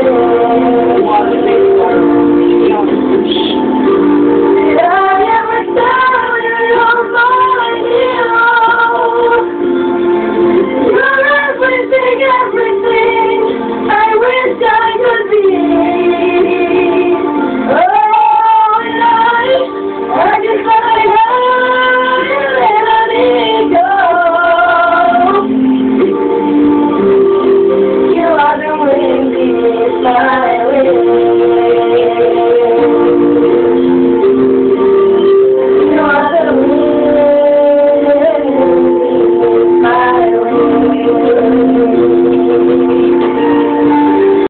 You Amen.